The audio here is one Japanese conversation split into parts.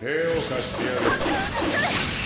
手を貸してやる。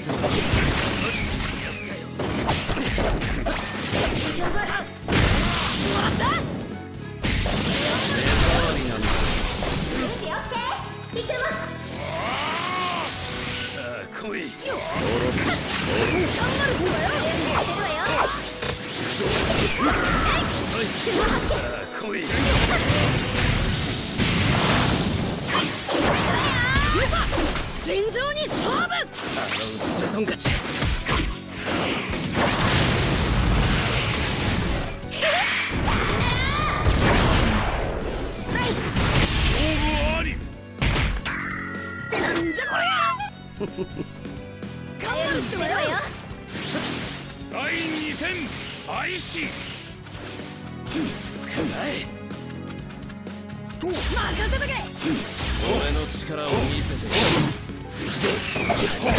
力を見せろやつかよ目障りなんだ準備 OK いけますさあ来いしてるわよさあ来い尋常に勝負あのスレトンカチ勝負ありなんじゃこりゃ頑張るってわよ第2戦開始くらえ任せとけ。俺の力を見せてここ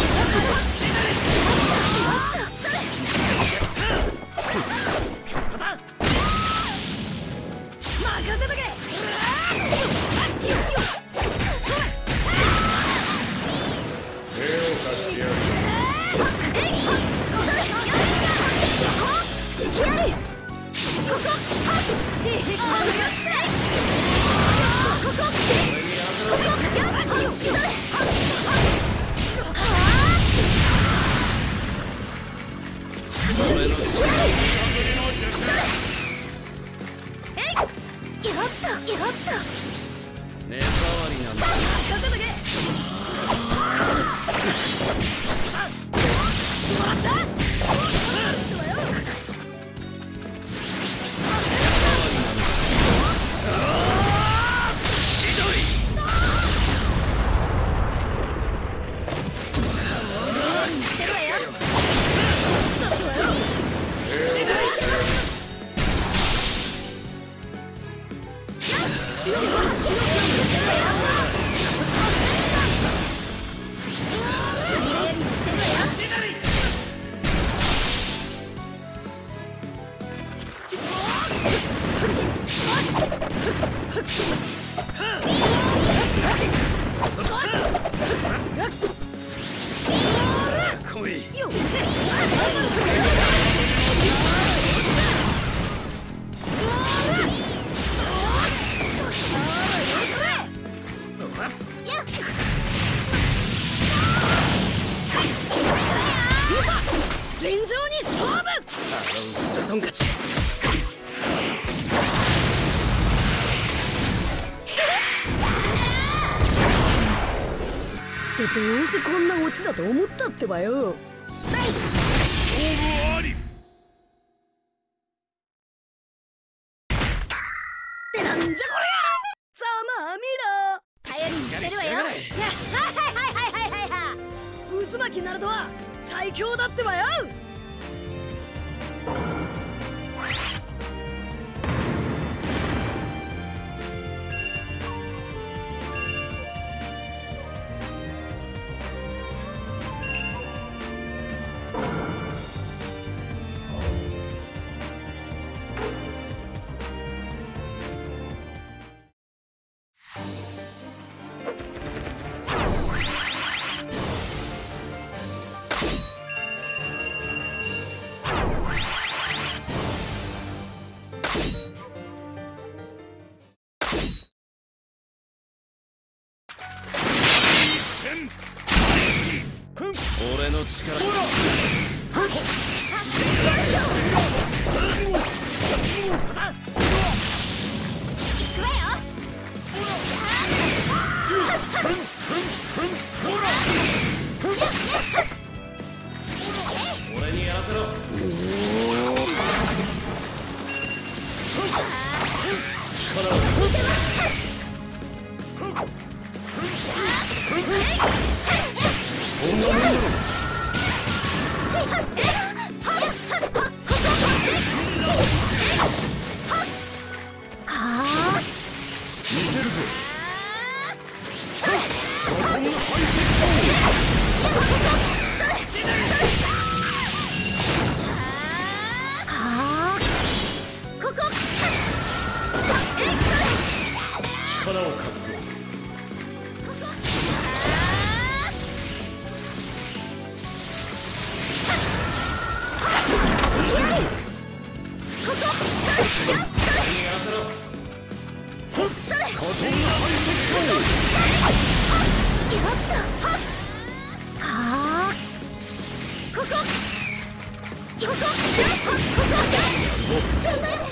目障りなんだ。任せ尋常に勝負あのスレトンカチどうせこんなオチだと思ったってばよ。勝負あり。この花を貸すぞ。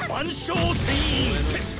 万象天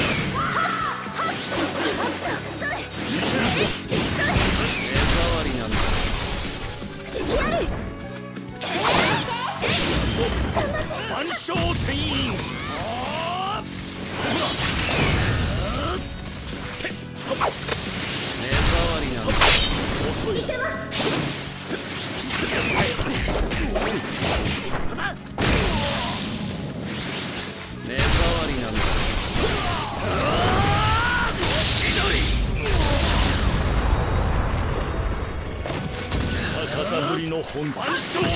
の本番勝任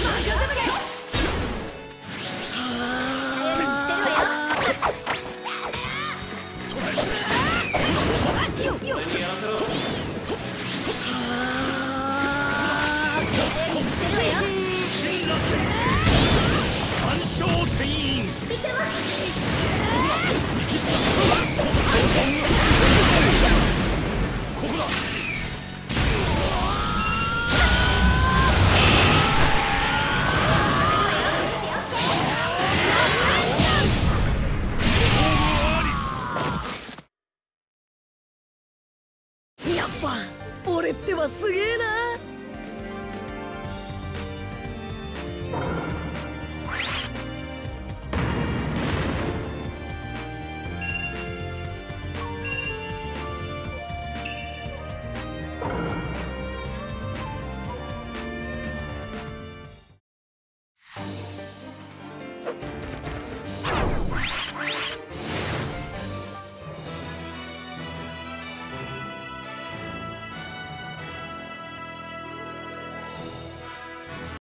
任せはすげえな。